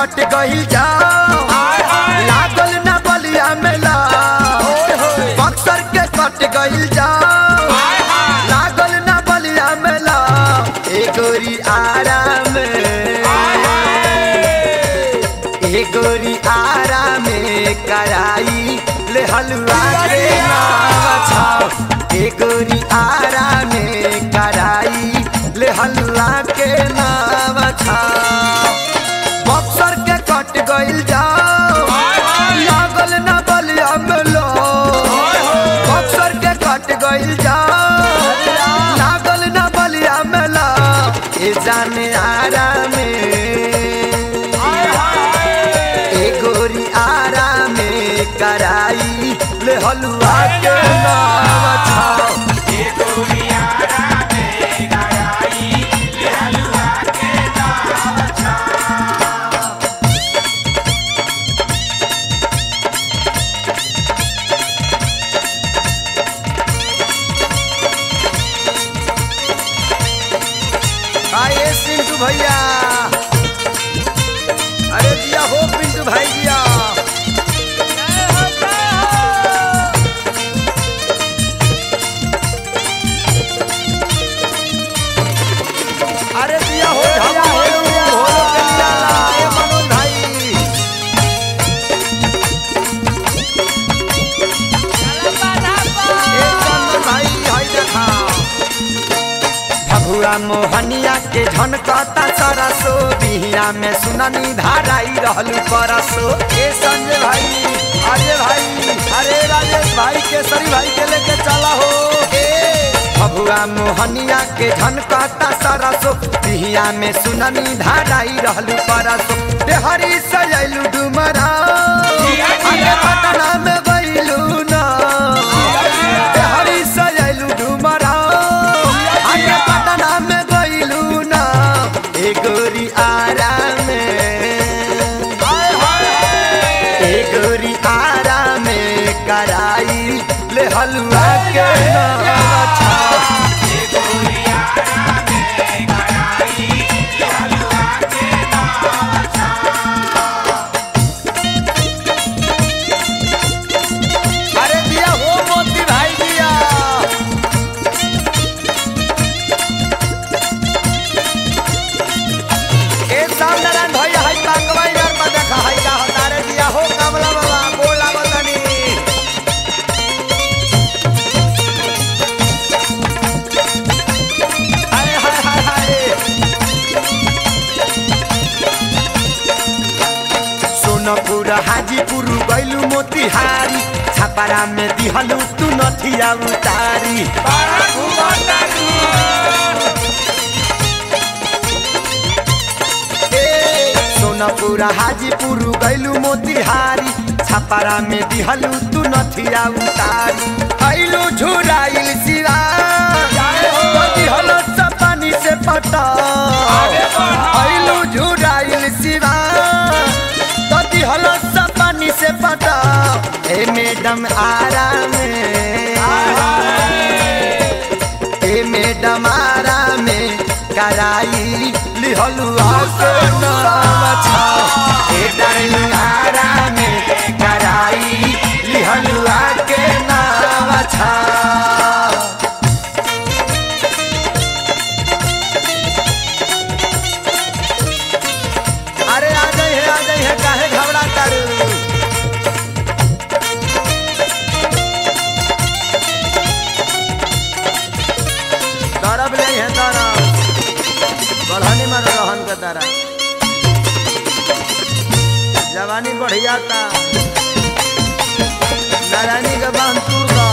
Cut गई जाओ लागल ना बलिया मेला। बक्सर के कट गई जाओ लागल ना बलिया मेला। गोरी आराम। गोरी आराम कराई ले हलवा के नाम। गोरी आराम कराई ले हलवा के नाम। छाओ बक्सर के कट गइल जाओ। लागल ना बलिया के कट गइल जाओ। लागल ना बलिया मेला। ए जाने आराम ए गोरी आराम कराई ले हलवा के भैया। भगुआ मोहनिया के झनकता सरसो, बिहिया में सुननी धाराई रहलू परसो। ए संजय भाई अजय भाई, अरे राजेश भाई, केसरी भाई के लेके चला हो। ए भगुआ मोहनिया के झनकता सरसो, बिहिया में सुननी धाराई रहलू परसो। देहरी सजैलू डुमरा। गोरी आराम ए गोरी कराई ले हलवा के मोतिहारी में दिहलू तू नथिया उतारी ए, सोनपुर हाजीपुर गैलू मोतिहारी छापारा में दिहलू तू नथिया उतारी ऐलू झुराइल सिरा। दिहलो सपानी से पटा। ऐलू झुराइल सिरा। तो दिहलो ए मैडम आराम ए मैडम आराम कराई लिहलुआ छाओ ए डार्लिंग आराम रहन जवानी बढ़िया था। नारायणी के का।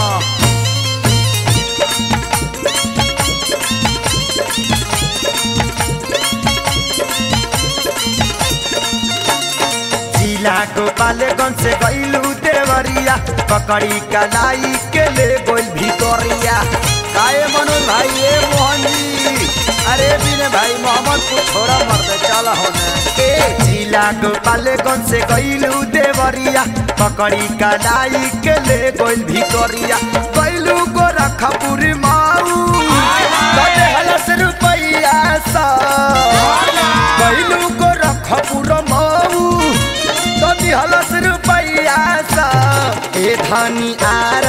जिला गोपालगंज से गईलू देवरिया, पकड़ी कलाई के ले गोल भितोरिया। काए मनोज भाई, ए मोहन अरे बिन भाई, मोहम्मद को छोड़ा मर्द चल होने। जिला गोपाल से गईलू देवरिया, पकड़ी कलाई के ले गईल भितरिया। गईलू गोरखपुरी माऊ। हलस रुपैया सा। गईलू गोरखपुर माऊ। तो हलस रुपैया सा। ए धनी आर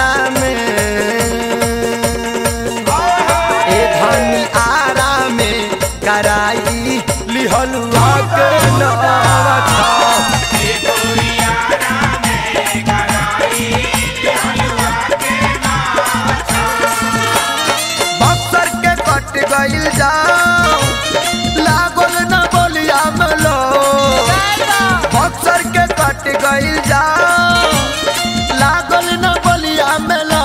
कराई लिहलुआ के बक्सर के कट गइल जाओ लागल न बोलिया मलो। बक्सर के कट गइल जाओ लागल न बोलिया मलो।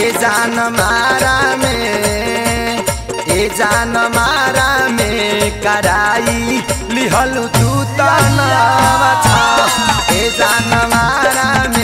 ए जान मारा में, ए जान लिहलु तू तना छा ए जान मारा में